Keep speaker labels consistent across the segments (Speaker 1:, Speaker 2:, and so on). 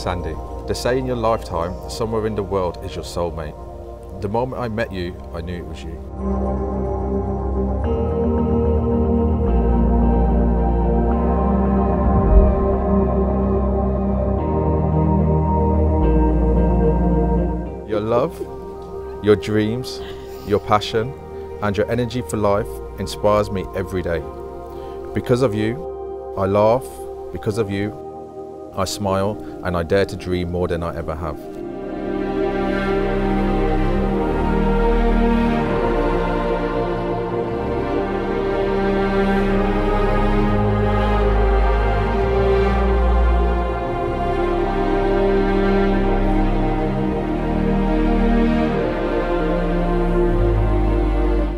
Speaker 1: Sandie, they say in your lifetime, somewhere in the world is your soulmate. The moment I met you, I knew it was you. Your love, your dreams, your passion, and your energy for life inspires me every day. Because of you, I laugh. Because of you, I smile and I dare to dream more than I ever have.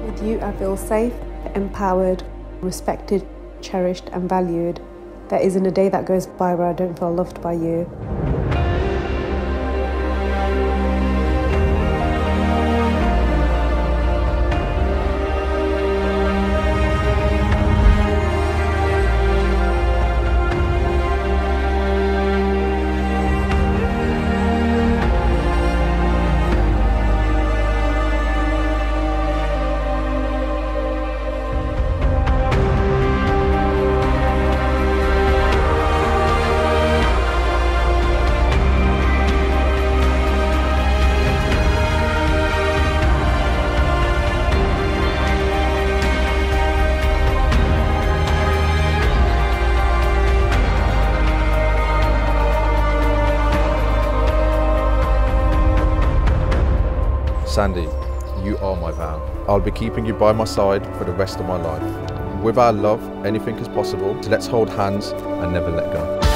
Speaker 2: With you, I feel safe, empowered, respected, cherished, and valued. There isn't a day that goes by where I don't feel loved by you.
Speaker 1: Sandie, you are my vow. I'll be keeping you by my side for the rest of my life. With our love, anything is possible, so let's hold hands and never let go.